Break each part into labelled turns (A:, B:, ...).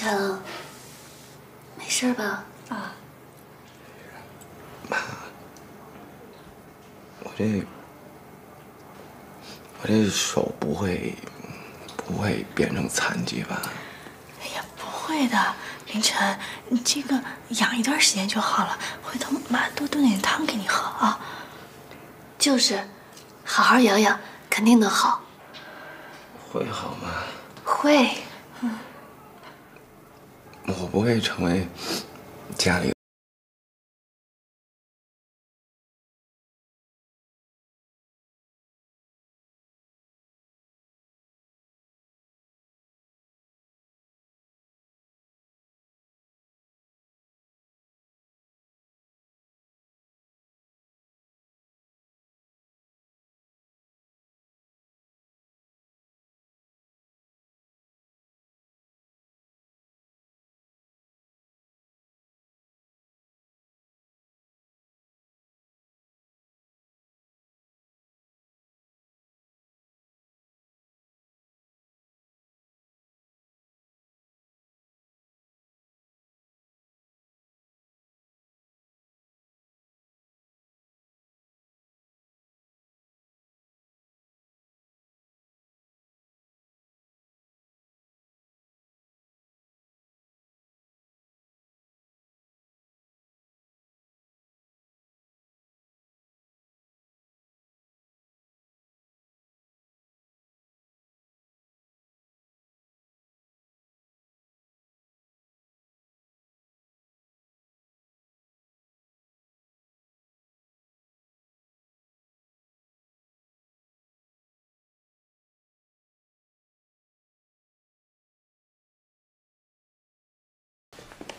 A: 林晨，没事吧？
B: 啊，
C: 妈，我这我这手不会不会变成残疾吧？
B: 哎呀，不会的，林晨，你这个养一段时间就好了。回头妈多炖点汤给你喝啊。
A: 就是，好好养养，肯定能好。
C: 会好吗？
A: 会。
C: 我不会成为家里。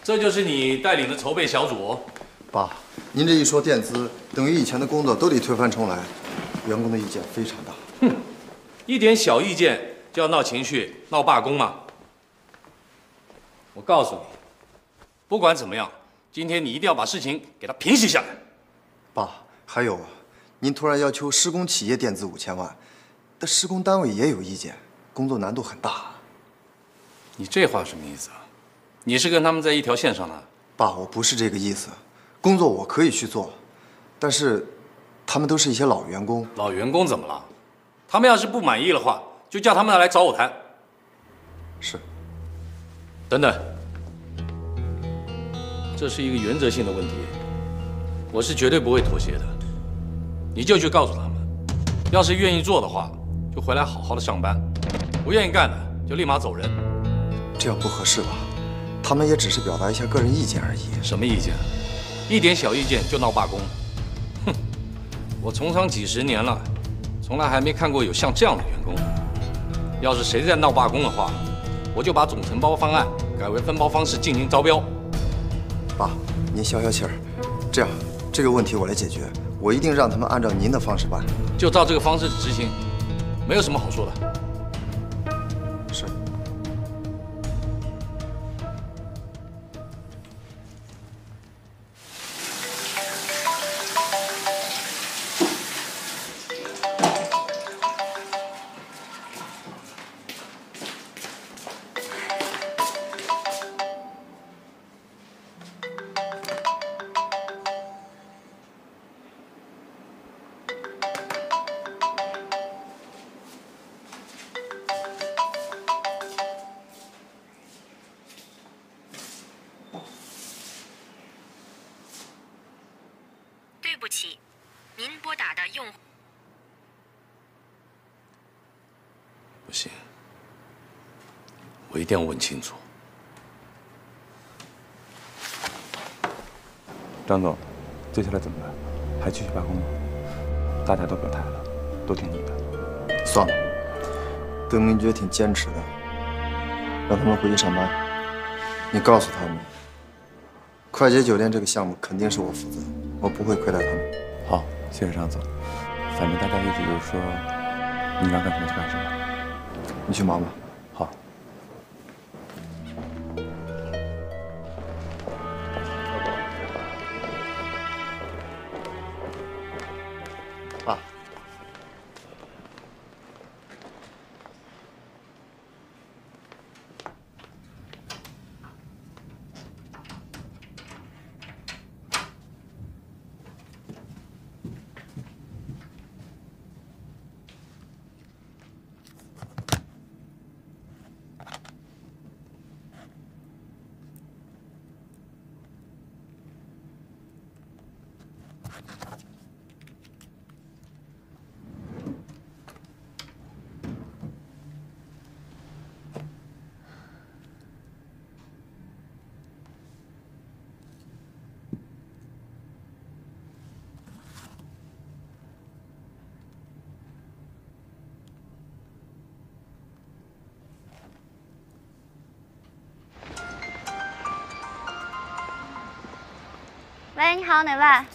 D: 这就是你带领的筹备小组，
E: 爸，您这一说垫资，等于以前的工作都得推翻重来，员工的意见非常大。
D: 哼，一点小意见就要闹情绪、闹罢工吗？我告诉你，不管怎么样，今天你一定要把事情给他平息下来。
E: 爸，还有啊，您突然要求施工企业垫资五千万，但施工单位也有意见，工作难度很大。
D: 你这话什么意思啊？你是跟他们在一条线上的，
E: 爸，我不是这个意思。工作我可以去做，但是他们都是一些老员工。
D: 老员工怎么了？他们要是不满意的话，就叫他们来找我谈。
E: 是。
D: 等等，这是一个原则性的问题，我是绝对不会妥协的。你就去告诉他们，要是愿意做的话，就回来好好的上班；不愿意干的，就立马走人。
E: 这样不合适吧？他们也只是表达一下个人意见而已。
D: 什么意见？一点小意见就闹罢工？哼！我从商几十年了，从来还没看过有像这样的员工。要是谁再闹罢工的话，我就把总承包方案改为分包方式进行招标。
E: 爸，您消消气儿。这样，这个问题我来解决。我一定让他们按照您的方式办。
D: 就照这个方式执行，没有什么好说的。清楚，
F: 张总，接下来怎么办？还继续罢工吗？大家都表态了，都听你的。
E: 算了，邓明觉挺坚持的，让他们回去上班。你告诉他们，快捷酒店这个项目肯定是我负责，我不会亏待他们。
F: 好，谢谢张总。反正大家意思就是说，你要干什么就干什么。
E: 你去忙吧。
G: 好，哪位？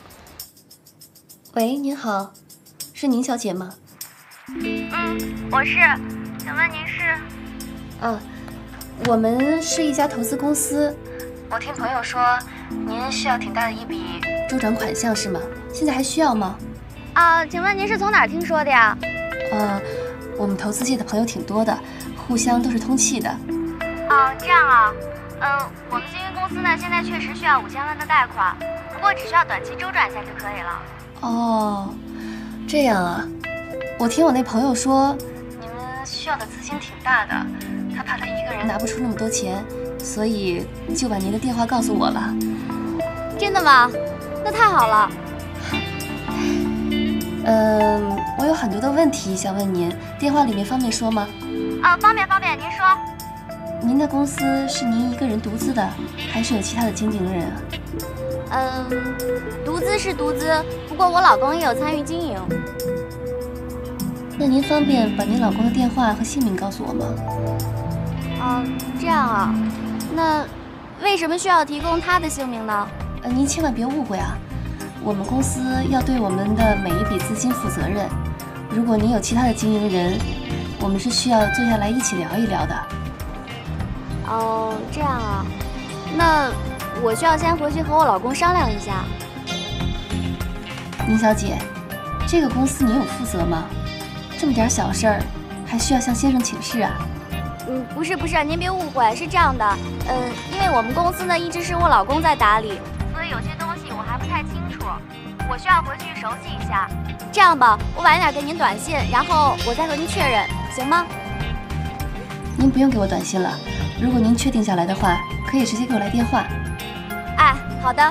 A: 喂，您好，是宁小姐吗？
G: 嗯，我是，请问您是？
A: 啊，我们是一家投资公司。我听朋友说，您需要挺大的一笔周转款项是吗？现在还需要吗？
G: 啊，请问您是从哪儿听说的呀？
A: 呃，我们投资界的朋友挺多的，互相都是通气的。
G: 哦，这样啊。呃，我们经营公司呢，现在确实需要五千万的贷款，不过只需要短期周转一下就可以了。
A: 哦，这样啊。我听我那朋友说，你们需要的资金挺大的，他怕他一个人拿不出那么多钱，所以就把您的电话告诉我了。
G: 真的吗？那太好了。
A: 嗯，我有很多的问题想问您，电话里面方便说吗？
G: 啊，方便方便，您说。
A: 您的公司是您一个人独资的，还是有其他的经营人啊？
G: 嗯，独资是独资，不过我老公也有参与经营。
A: 那您方便把您老公的电话和姓名告诉我吗？
G: 嗯，这样啊。那为什么需要提供他的姓名呢？
A: 呃，您千万别误会啊，我们公司要对我们的每一笔资金负责任。如果您有其他的经营人，我们是需要坐下来一起聊一聊的。
G: 哦，这样啊。那我需要先回去和我老公商量一下。
A: 宁小姐，这个公司您有负责吗？这么点小事儿，还需要向先生请示啊？
G: 嗯，不是不是，您别误会，是这样的，嗯，因为我们公司呢一直是我老公在打理，所以有些东西我还不太清楚，我需要回去熟悉一下。这样吧，我晚一点给您短信，然后我再和您确认，行吗？
A: 您不用给我短信了，如果您确定下来的话，可以直接给我来电话。
G: 好的，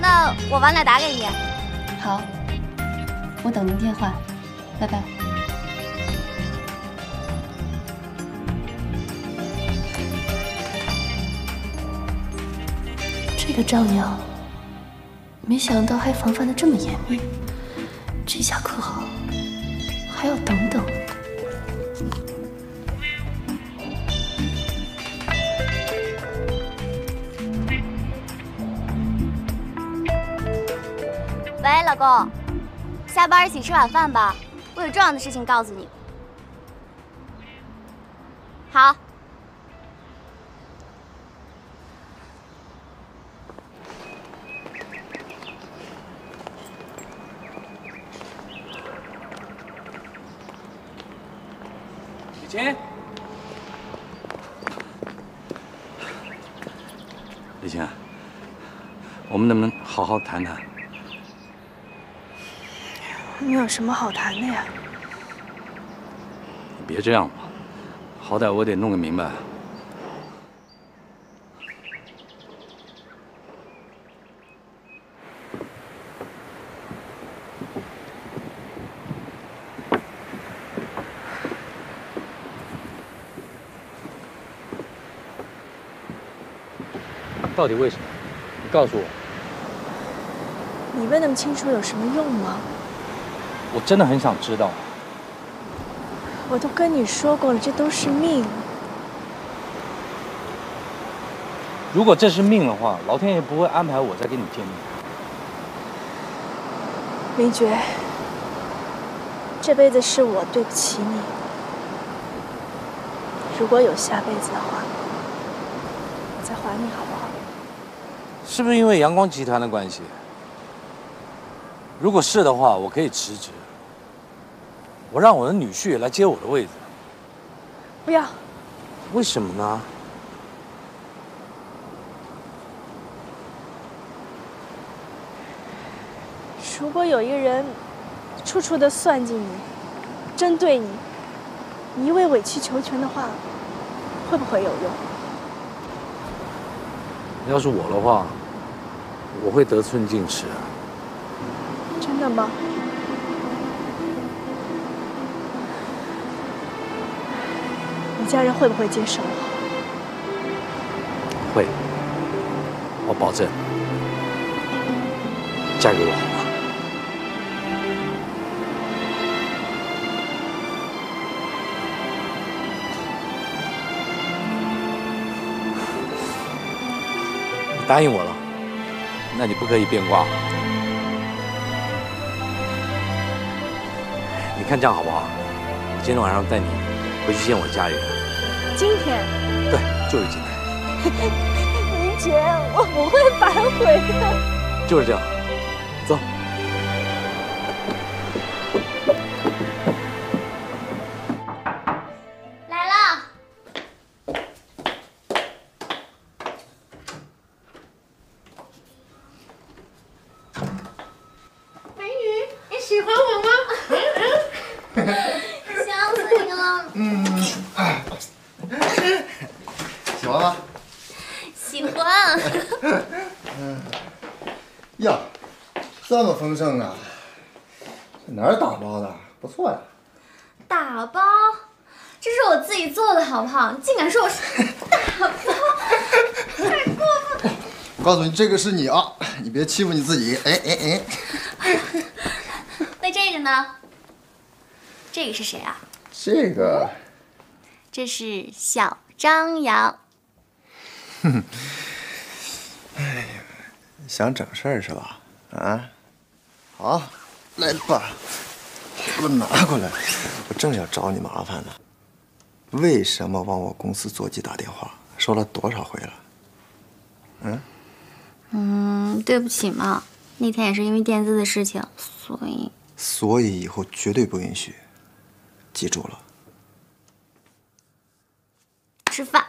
G: 那我晚点打给你。
A: 好，我等您电话，拜拜。这个丈娘，没想到还防范的这么严密，这下可好，还要等等。
G: 喂，老公，下班一起吃晚饭吧，我有重要的事情告诉你。好。
D: 雨晴，李晴，我们能不能好好谈谈？
B: 你有什么好谈的呀？
D: 你别这样嘛，好歹我得弄个明白。到底为什么？你告诉我，
B: 你问那么清楚有什么用吗？
D: 我真的很想知道。
B: 我都跟你说过了，这都是命。
D: 如果这是命的话，老天爷不会安排我再跟你见面。
B: 明觉，这辈子是我对不起你。如果有下辈子的话，我再还你好不好？
D: 是不是因为阳光集团的关系？如果是的话，我可以辞职，我让我的女婿来接我的位置。
B: 不要，
D: 为什么呢？
B: 如果有一个人处处的算计你、针对你，你一味委曲求全的话，会不会有用？
D: 要是我的话，我会得寸进尺。
B: 真的吗？你家人会不会接受我？
D: 会，我保证。嫁给我好吗？你答应我了。那你不可以变卦。你看这样好不好？我今天晚上带你回去见我家里人。
B: 今天，
D: 对，就是今天，
B: 明杰，我不会反悔的。
D: 就是这样。
E: 这个是你啊，你别欺负你自己。哎哎哎，
G: 那这个呢？这个是谁啊？
E: 这个
G: 这是小张扬。
E: 哼，哎想整事儿是吧？啊，好，来吧，给我拿过来。我正要找你麻烦呢。为什么往我公司座机打电话？说了多少回了？嗯，
G: 嗯，对不起嘛，那天也是因为垫资的事情，所以
E: 所以以后绝对不允许。记住了。
G: 吃饭。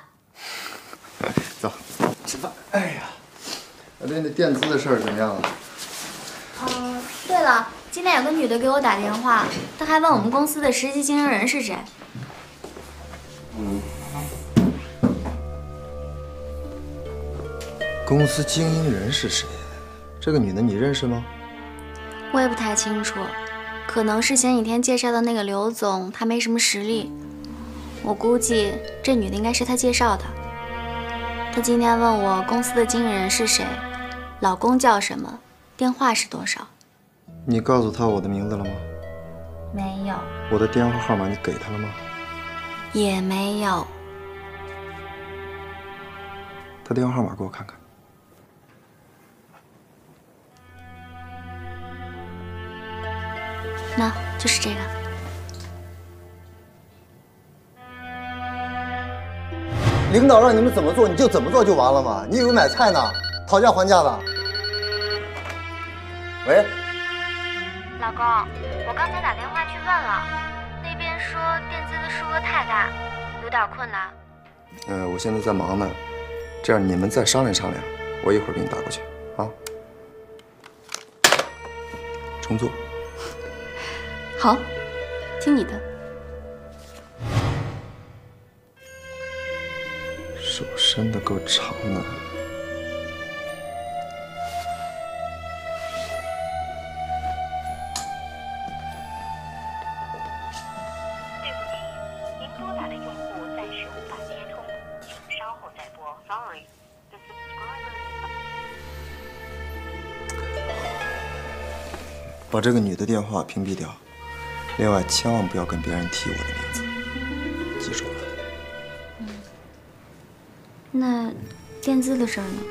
E: 走，吃饭。哎呀，那那垫资的事儿怎么样了？
G: 嗯，对了，今天有个女的给我打电话，她还问我们公司的实习经营人是谁。
E: 公司经营人是谁？这个女的你认识吗？
G: 我也不太清楚，可能是前几天介绍的那个刘总，他没什么实力。我估计这女的应该是他介绍的。他今天问我公司的经理人是谁，老公叫什么，电话是多少。
E: 你告诉他我的名字了吗？
G: 没有，
E: 我的电话号码你给他了吗？
G: 也没有。
E: 他电话号码给我看看。
G: 那就是这个。
E: 领导让你们怎么做，你就怎么做就完了嘛？你以为买菜呢？讨价还价的？喂，
G: 老公，我刚才打电话去问了，那边说垫资的数额太大，有点困难。
E: 呃、我现在在忙呢，这样你们再商量商量，我一会儿给你打过去啊。重做。
A: 好，听你的。
E: 手伸的够长的。
H: 对不起，您拨打的用户暂时无法接通，请稍后再拨。Sorry, the subscriber.
E: 把这个女的电话屏蔽掉，另外千万不要跟别人提我的名字，记住了。
G: 嗯那垫资的事儿呢？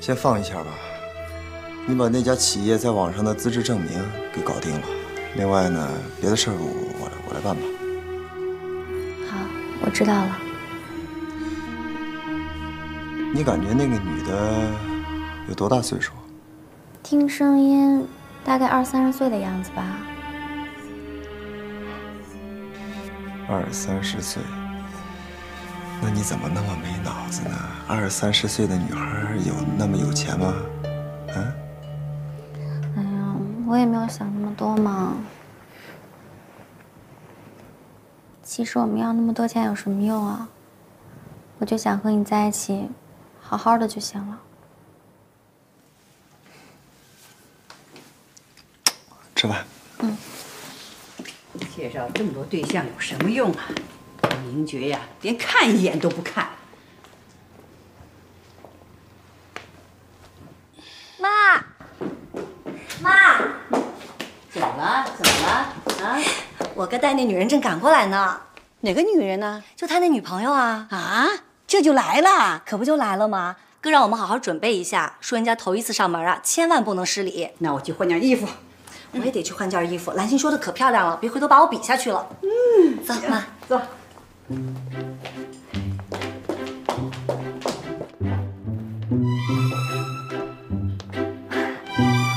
E: 先放一下吧，你把那家企业在网上的资质证明给搞定了。另外呢，别的事儿我我来我来办吧。
G: 好，我知道了。
E: 你感觉那个女的有多大岁数？
G: 听声音大概二三十岁的样子吧。
E: 二三十岁。那你怎么那么没脑子呢？二三十岁的女孩有那么有钱吗？嗯？
G: 哎呀，我也没有想那么多嘛。其实我们要那么多钱有什么用啊？我就想和你在一起，好好的就行了。
E: 吃饭。
I: 介绍这么多对象有什么用啊？明觉呀，连看一眼都不看。
G: 妈，妈，
I: 怎么了？怎么了？啊？
J: 我哥带那女人正赶过来呢，
I: 哪个女人呢？
J: 就他那女朋友啊，
I: 啊，这就来了？
J: 可不就来了吗？哥让我们好好准备一下，说人家头一次上门啊，千万不能失礼。
I: 那我去换件衣服。
J: 我也得去换件衣服。兰心说的可漂亮了，别回头把我比下去了。
I: 嗯，
J: 走，妈，
I: 走。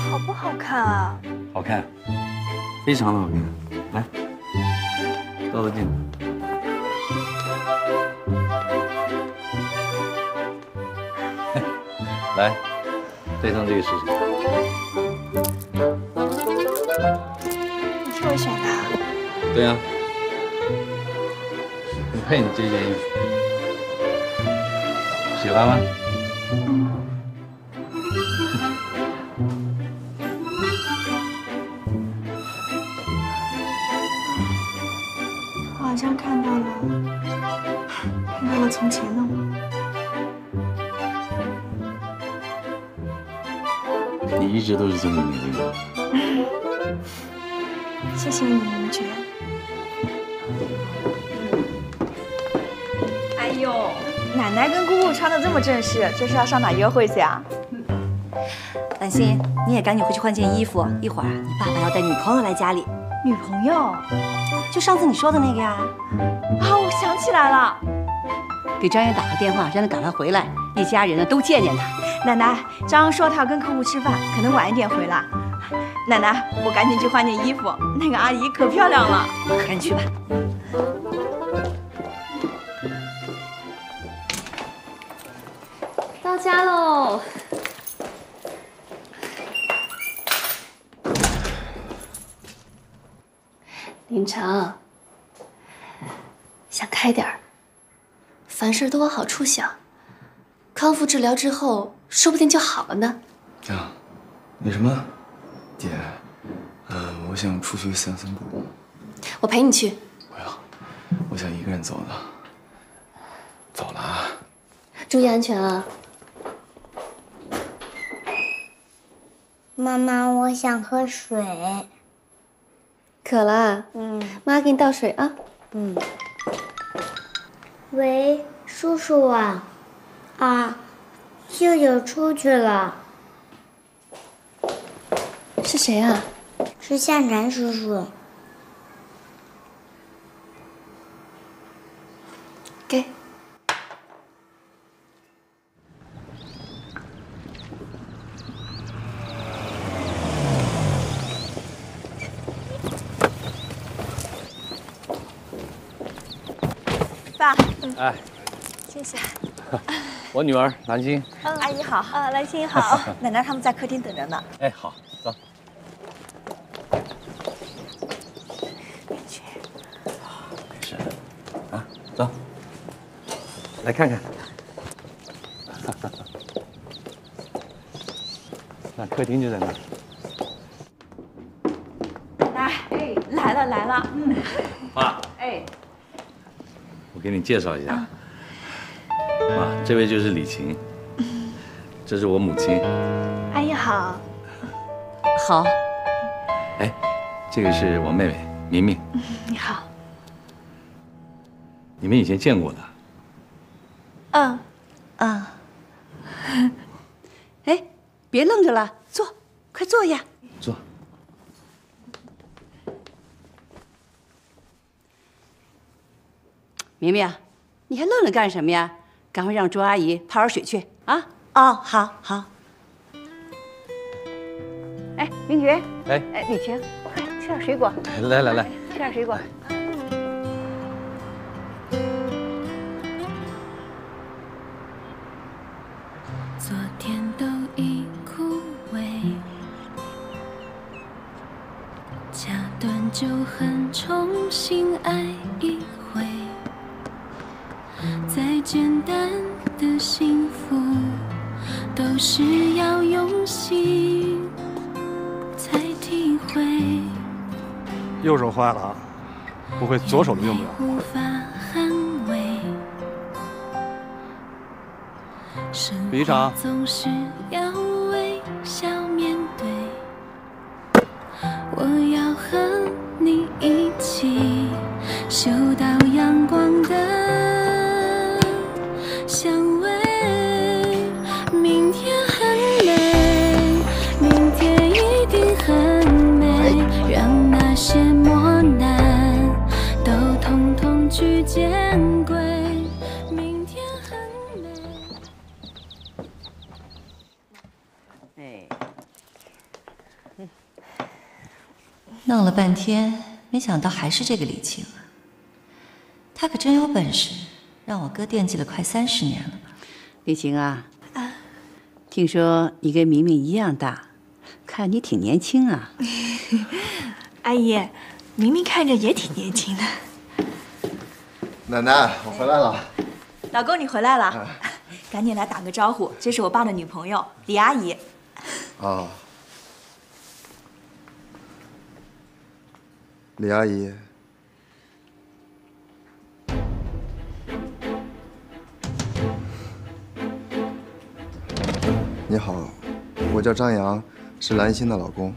B: 好不好看啊？
F: 好看，非常的好看。来，照照镜子。来，戴上这个试试。对呀、你配你这件衣服，喜欢吗？
B: 我好像看到了，看到了从前的我。
F: 你一直都是这么美丽的。
B: 谢谢你，穿的这么正式，这是要上哪约会去啊？
J: 兰心，你也赶紧回去换件衣服，一会儿啊，你爸爸要带女朋友来家里。
B: 女朋友？
J: 就上次你说的那个呀。
B: 啊，我想起来了，
I: 给张岩打个电话，让他赶快回来，一家人呢都见见他。
B: 奶奶，张扬说他要跟客户吃饭，可能晚一点回来。奶奶，我赶紧去换件衣服，那个阿姨可漂亮了。
J: 赶紧去吧。
A: 家喽。林成，想开点儿，凡事都往好处想。康复治疗之后，说不定就好了呢。
C: 啊，那什么，姐，嗯、我想出去散散步，
A: 我陪你去。
C: 我想一个人走的。走了啊。
A: 注意安全啊！
K: 妈妈，我想喝水。
A: 渴了啊？
K: 嗯。
A: 妈给你倒水啊。
K: 嗯。喂，叔叔啊，啊，舅舅出去了。
A: 是谁啊？
K: 是向南叔叔。
A: 给。
B: 爸，
D: 哎，
B: 谢谢。
D: 我女儿兰心。
B: 嗯，阿姨好。啊，兰心好。奶奶他们在客厅等着呢。
D: 哎，好，走。
C: 没事。啊，走。来看看。
F: 那客厅就在那儿。
B: 奶奶，哎，来了来了。嗯。
D: 给你介绍一下，啊，这位就是李晴，这是我母亲。
B: 阿姨好。
I: 好。
D: 哎，这个是我妹妹明明，
B: 你好。
D: 你们以前见过的。
B: 嗯。
I: 啊。哎，别愣着了，坐，快坐呀。
D: 坐。
I: 明明，你还愣着干什么呀？赶快让周阿姨泡点水去啊！
J: 哦，好好。
I: 哎，明觉，
D: 哎
I: 哎，李晴，快吃点水果。
D: 来来来，
I: 吃点水果。
L: 坏了啊，不会左手都用不了。
M: 无法
J: 弄了半天，没想到还是这个李青啊。他可真有本事，让我哥惦记了快三十年了吧？
I: 李晴啊，听说你跟明明一样大，看你挺年轻啊。
B: 阿姨，明明看着也挺年轻的。
E: 奶奶，我回来了。
J: 老公，你回来了，赶紧来打个招呼，这是我爸的女朋友李阿姨。
E: 啊，李阿姨，你好，我叫张扬，是兰心的老公。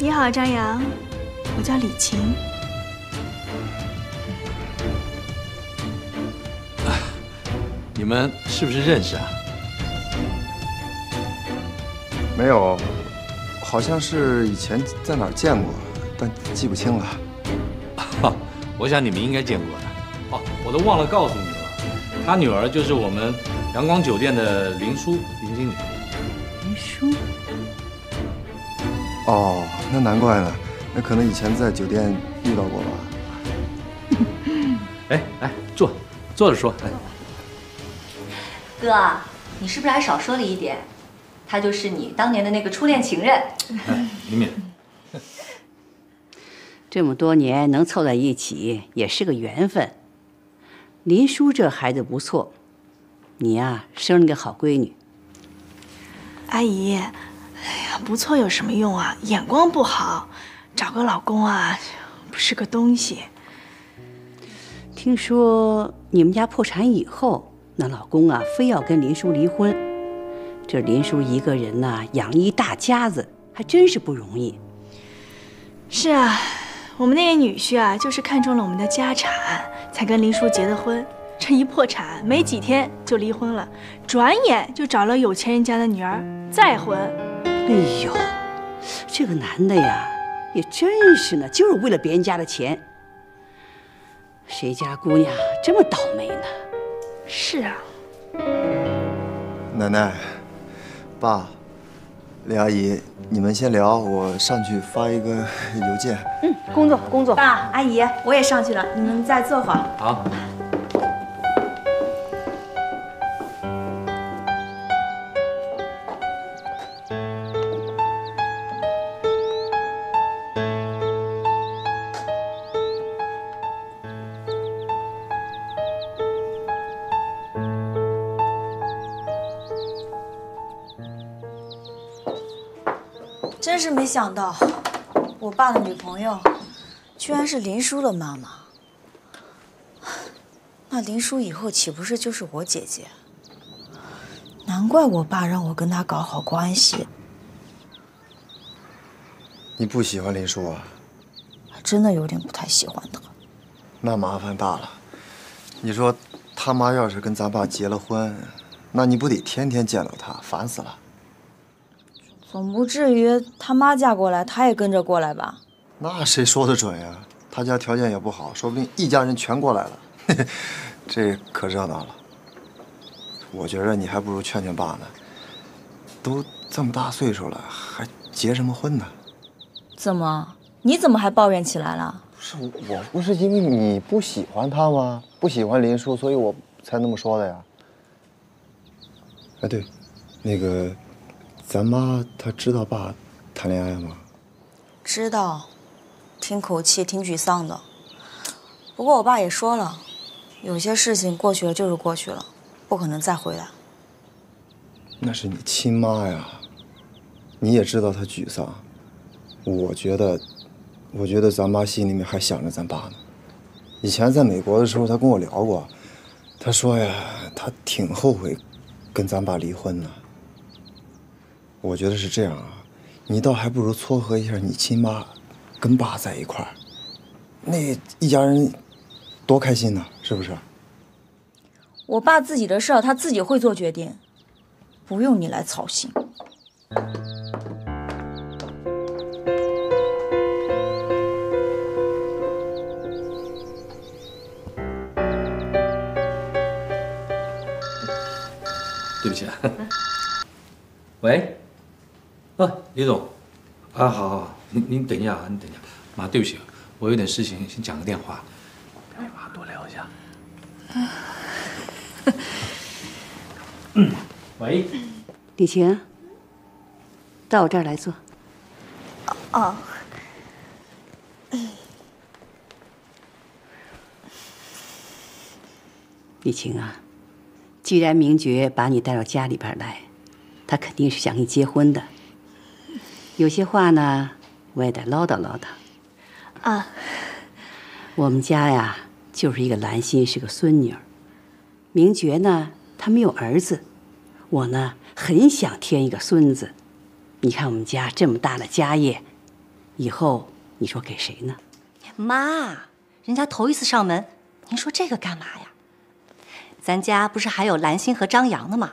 B: 你好，张扬，我叫李晴。
D: 你们是不是认识啊？
E: 没有，好像是以前在哪儿见过，但记不清了。
D: 哈，我想你们应该见过的。哦，我都忘了告诉你了，他女儿就是我们阳光酒店的林叔林经理。
I: 林叔？
E: 哦，那难怪呢，那可能以前在酒店遇到过吧。
D: 哎，来坐，坐着说。哎，
J: 哥，你是不是还少说了一点？他就是你当年的那个初恋情人。
D: 哎，明明，
I: 这么多年能凑在一起也是个缘分。林叔这孩子不错，你呀、生了个好闺女。
B: 阿姨，哎呀，不错有什么用啊？眼光不好，找个老公啊，不是个东西。
I: 听说你们家破产以后，那老公啊非要跟林叔离婚，这林叔一个人呐、养一大家子，还真是不容易。
B: 是啊，我们那个女婿啊，就是看中了我们的家产，才跟林叔结的婚。这一破产，没几天就离婚了，转眼就找了有钱人家的女儿再婚。
I: 哎呦，这个男的呀，也真是呢，就是为了别人家的钱。谁家姑娘这么倒霉呢？
B: 是啊，
E: 奶奶，爸，李阿姨，你们先聊，我上去发一个邮件。
I: 嗯，工作工作。
J: 爸，阿姨，我也上去了，你们再坐会儿。
D: 好。
N: 是没想到，我爸的女朋友居然是林叔的妈妈。那林叔以后岂不是就是我姐姐？难怪我爸让我跟他搞好关系，
E: 你不喜欢林叔啊？
N: 还真的有点不太喜欢他。
E: 那麻烦大了。你说他妈要是跟咱爸结了婚，那你不得天天见到他，烦死了。
N: 总不至于他妈嫁过来，他也跟着过来吧？
E: 那谁说的准呀？他家条件也不好，说不定一家人全过来了，这可热闹了。我觉着你还不如劝劝爸呢。都这么大岁数了，还结什么婚呢？
N: 怎么？你怎么还抱怨起来了？
E: 不是我不是因为你不喜欢他吗？不喜欢林叔，所以我才那么说的呀。哎，对，那个，咱妈她知道爸谈恋爱吗？
N: 知道，听口气挺沮丧的。不过我爸也说了，有些事情过去了就是过去了，不可能再回来。
E: 那是你亲妈呀，你也知道她沮丧。我觉得，我觉得咱妈心里面还想着咱爸呢。以前在美国的时候，她跟我聊过，她说呀，她挺后悔跟咱爸离婚呢。我觉得是这样啊你倒还不如撮合一下你亲妈跟爸在一块儿那一家人多开心呢是不是
N: 我爸自己的事儿他自己会做决定不用你来操心。
D: 对不起啊。喂？啊，李总，啊，好好好，您您等一下啊，您等一下，妈，对不起，我有点事情，先讲个电话，跟妈多聊一下。嗯，喂，
I: 李晴，到我这儿来坐。
N: 哦，
I: 李晴啊，既然明觉把你带到家里边来，他肯定是想跟你结婚的。有些话呢，我也得唠叨唠叨。
B: 啊，
I: 我们家呀，就是一个兰心是个孙女儿，明觉呢，他没有儿子，我呢很想添一个孙子。你看我们家这么大的家业，以后你说给谁呢？
J: 妈，人家头一次上门，您说这个干嘛呀？咱家不是还有兰心和张扬呢吗？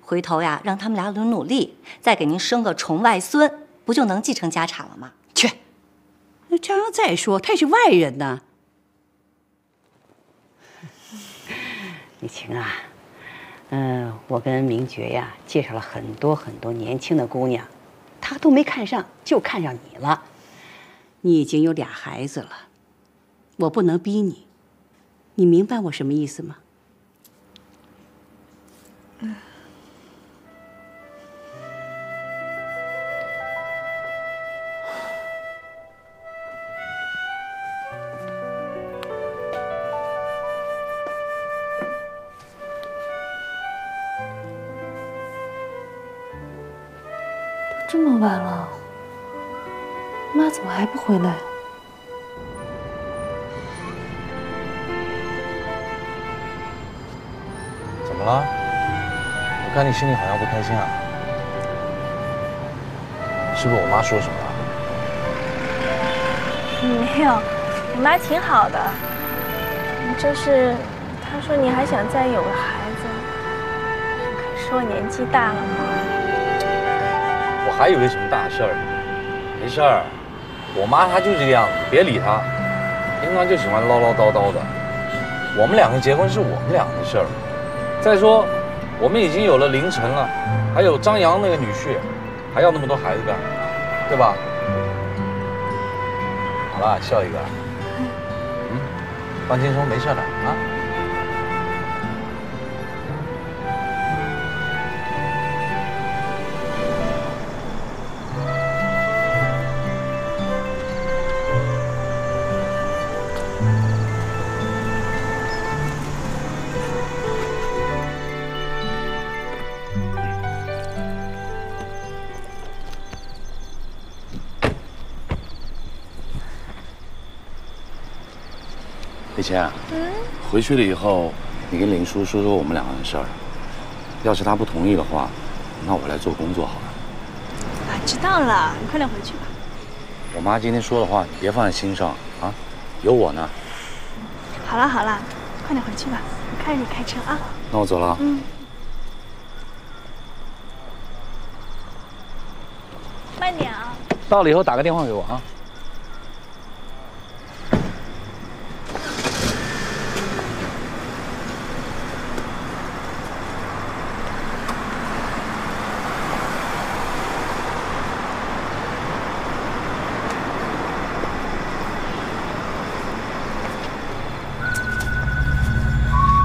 J: 回头呀，让他们俩努努力，再给您生个重外孙，不就能继承家产了吗？
I: 去，那张扬再说他也是外人呐。李晴啊，嗯、我跟明觉呀介绍了很多很多年轻的姑娘，他都没看上，就看上你了。你已经有俩孩子了，我不能逼你，你明白我什么意思吗？
A: 还不回来？
O: 怎么了？我看你心里好像不开心啊，是不是我妈说什么了？
B: 没有，我妈挺好的，就是她说你还想再有个孩子，可是我年纪大了嘛。
O: 我还以为什么大事儿呢，没事儿。我妈她就这个样子，别理她，平常就喜欢唠唠叨叨的。我们两个结婚是我们俩的事儿，再说我们已经有了凌晨了，还有张扬那个女婿，还要那么多孩子干？对吧？好了，笑一个。嗯，放轻松，没事的倩，
B: 嗯，
O: 回去了以后，你跟林叔说说我们两个的事儿。要是他不同意的话，那我来做工作好了。
B: 啊，知道了，你快点回去吧。
O: 我妈今天说的话，你别放在心上啊，有我呢。
B: 好了好了，快点回去吧，我看着你开车啊。
O: 那我走了。
B: 嗯。慢点啊。
O: 到了以后打个电话给我啊。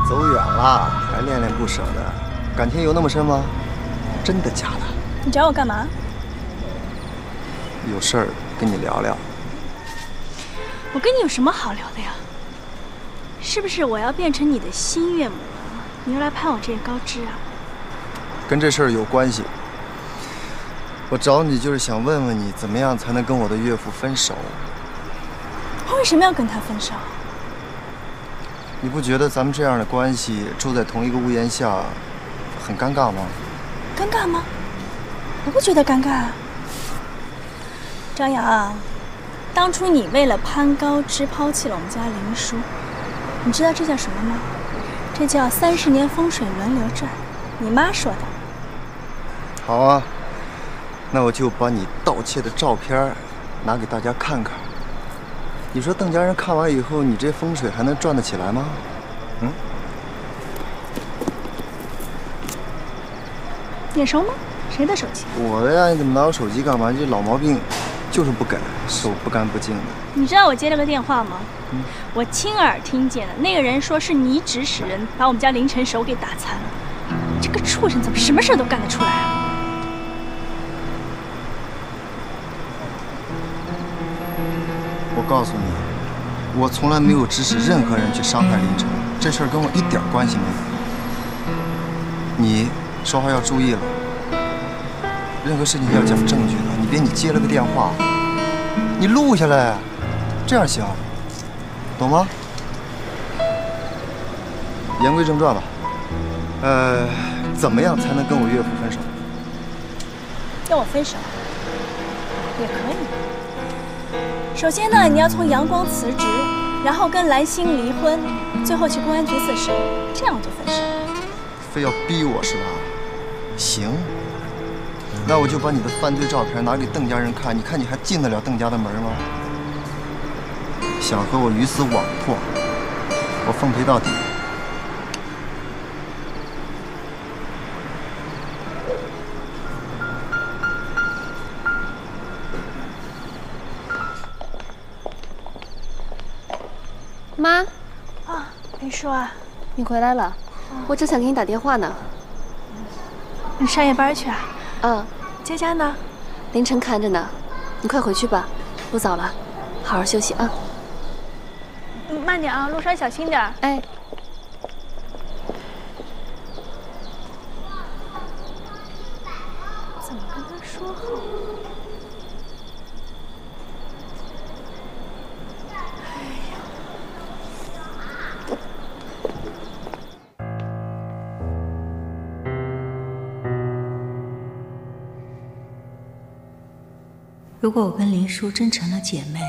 E: 走远了还恋恋不舍得，感情有那么深吗？真的假的？
B: 你找我干嘛？
E: 有事儿跟你聊聊。
B: 我跟你有什么好聊的呀？是不是我要变成你的新岳母了？你又来攀我这个高枝啊？
E: 跟这事儿有关系。我找你就是想问问你，怎么样才能跟我的岳父分手？
B: 我为什么要跟他分手？
E: 你不觉得咱们这样的关系住在同一个屋檐下，很尴尬吗？
B: 尴尬吗？我不觉得尴尬啊。张扬，当初你为了攀高枝抛弃了我们家林叔，你知道这叫什么吗？这叫三十年风水轮流转。你妈说的。
E: 好啊，那我就把你盗窃的照片拿给大家看看。你说邓家人看完以后，你这风水还能转得起来吗？嗯？
B: 眼熟吗？谁的手机？
E: 我的呀，你怎么拿我手机干嘛？这老毛病就是不改，手不干不净的。
B: 你知道我接了个电话吗？
E: 嗯
B: 我亲耳听见的，那个人说是你指使人把我们家凌晨手给打残了。这个畜生怎么什么事都干得出来啊？
E: 告诉你，我从来没有指使任何人去伤害林晨，这事儿跟我一点关系没有。你说话要注意了，任何事情要讲证据的，你别你接了个电话，你录下来，这样行，懂吗？言归正传吧，呃，怎么样才能跟我岳父分手？
B: 跟我分手也可以。首先呢，你要从阳光辞职，然后跟蓝心离婚，最后去公安局自首，这样就分手。
E: 非要逼我是吧？行，那我就把你的犯罪照片拿给邓家人看，你看你还进得了邓家的门吗？想和我鱼死网破，我奉陪到底。
B: 叔啊，
A: 你回来了，我正想给你打电话呢。
B: 你上夜班去啊？
A: 嗯，
B: 佳佳呢？
A: 凌晨看着呢，你快回去吧，不早了，好好休息啊。
B: 嗯慢点啊，路上小心点。
A: 哎。
N: 如果我跟林叔真成了姐妹，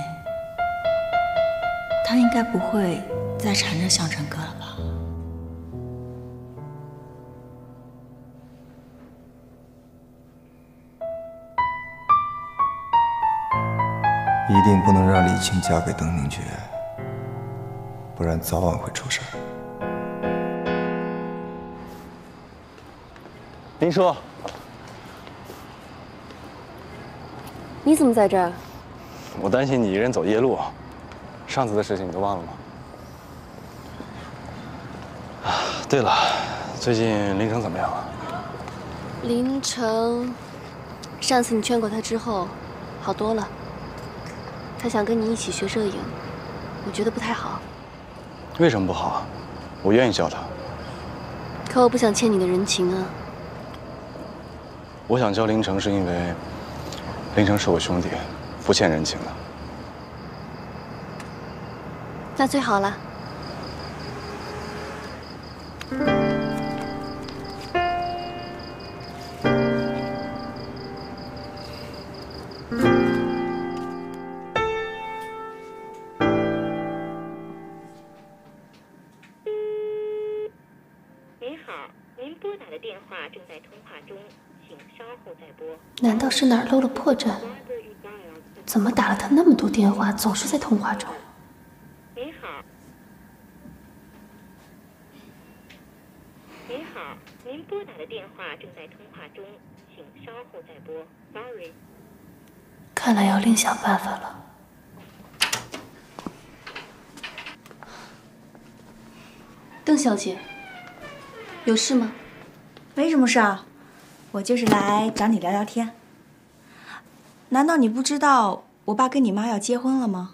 N: 他应该不会再缠着向晨哥了吧？
E: 一定不能让李青嫁给邓明觉，不然早晚会出事儿。
L: 林叔，
A: 你怎么在这儿？
L: 我担心你一人走夜路，上次的事情你都忘了吗？啊，对了，最近林城怎么样了？
A: 林城，上次你劝过他之后，好多了。他想跟你一起学摄影，我觉得不太好。
L: 为什么不好？我愿意教他。
A: 可我不想欠你的人情啊。
L: 我想教林城，是因为林城是我兄弟，不欠人情的。
A: 那最好了。是哪儿漏了破绽？怎么打了他那么多电话，总是在通话中？
H: 您好，您好，您拨打的电话正在通话中，请稍后再拨。Sorry。
A: 看来要另想办法了。邓小姐，有事吗？
N: 没什么事啊，我就是来找你聊聊天。难道你不知道我爸跟你妈要结婚了吗？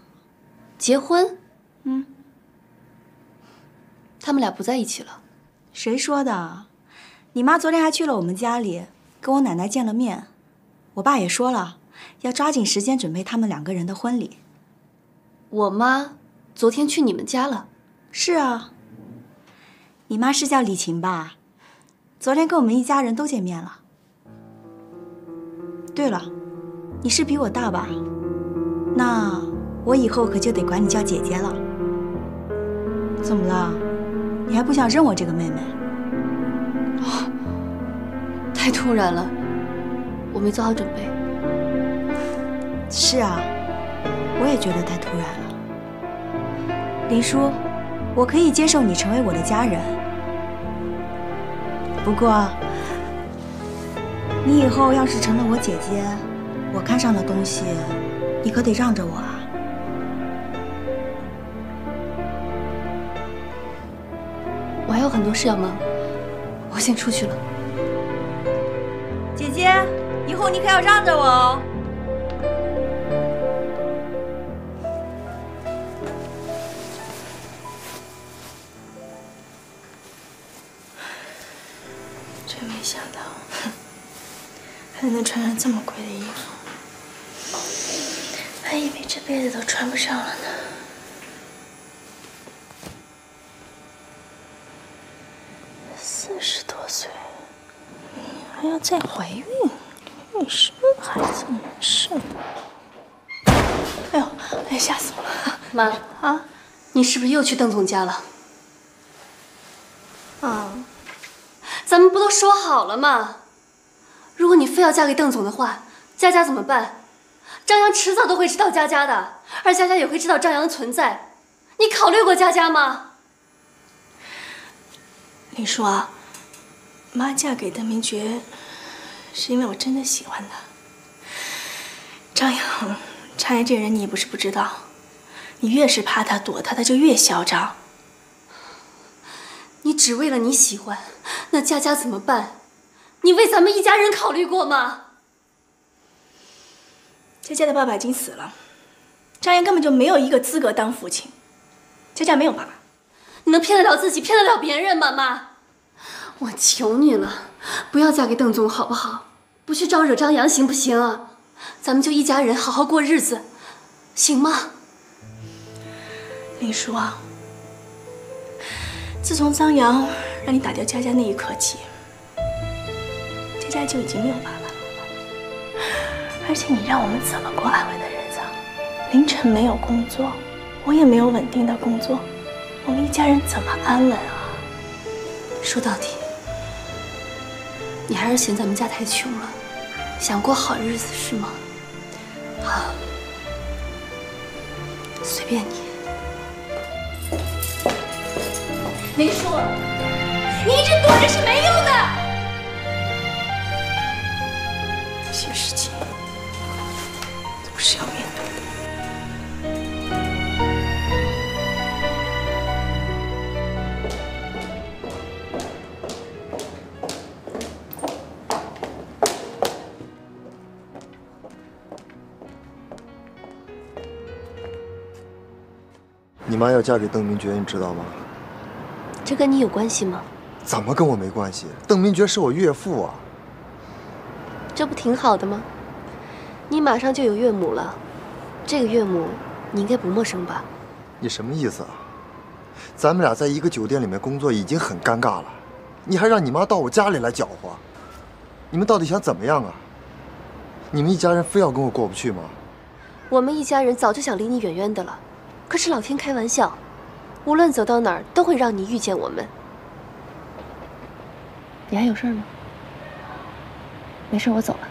A: 结婚？
N: 嗯。
A: 他们俩不在一起了。
N: 谁说的？你妈昨天还去了我们家里，跟我奶奶见了面。我爸也说了，要抓紧时间准备他们两个人的婚礼。
A: 我妈昨天去你们家了。
N: 是啊。你妈是叫李琴吧？昨天跟我们一家人都见面了。对了，你是比我大吧？那我以后可就得管你叫姐姐了。怎么了？你还不想认我这个妹妹？
A: 哦，太突然了，我没做好准备。
N: 是啊，我也觉得太突然了。林叔，我可以接受你成为我的家人。不过，你以后要是成了我姐姐，我看上的东西，你可得让着我啊。
A: 我还有很多事要忙，我先出去了。
N: 姐姐，以后你可要让着我哦。
B: 真没想到，还能穿上这么贵的衣服，还辈子都穿不上了呢。四十多岁，还要再怀孕，你生孩子没事。哎呦，哎，吓死我了！
A: 妈啊，你是不是又去邓总家了？
B: 啊，
A: 咱们不都说好了吗？如果你非要嫁给邓总的话，佳佳怎么办？张扬迟早都会知道佳佳的，而佳佳也会知道张扬的存在。你考虑过佳佳吗？
B: 林叔啊，妈嫁给邓明觉，是因为我真的喜欢他。张扬，张扬这人你也不是不知道，你越是怕他躲他，他就越嚣张。
A: 你只为了你喜欢，那佳佳怎么办？你为咱们一家人考虑过吗？
B: 佳佳的爸爸已经死了，张扬根本就没有一个资格当父亲。佳佳没有爸爸，
A: 你能骗得了自己，骗得了别人吗？妈，我求你了，不要嫁给邓总好不好？不去招惹张扬行不行啊？咱们就一家人好好过日子，行吗？
B: 林叔啊，自从张扬让你打掉佳佳那一刻起，佳佳就已经没有爸爸了。而且你让我们怎么过安稳的日子？凌晨没有工作，我也没有稳定的工作，我们一家人怎么安稳啊？
A: 说到底，你还是嫌咱们家太穷了，想过好日子是吗？好，随便你。林叔，你一直躲着是没用
E: 妈要嫁给邓明觉，你知道吗？
A: 这跟你有关系吗？
E: 怎么跟我没关系？邓明觉是我岳父啊！
A: 这不挺好的吗？你马上就有岳母了，这个岳母你应该不陌生吧？
E: 你什么意思啊？咱们俩在一个酒店里面工作已经很尴尬了，你还让你妈到我家里来搅和，你们到底想怎么样啊？你们一家人非要跟我过不去吗？
A: 我们一家人早就想离你远远的了，可是老天开玩笑，无论走到哪儿都会让你遇见我们。你还有事吗？没事，我走了。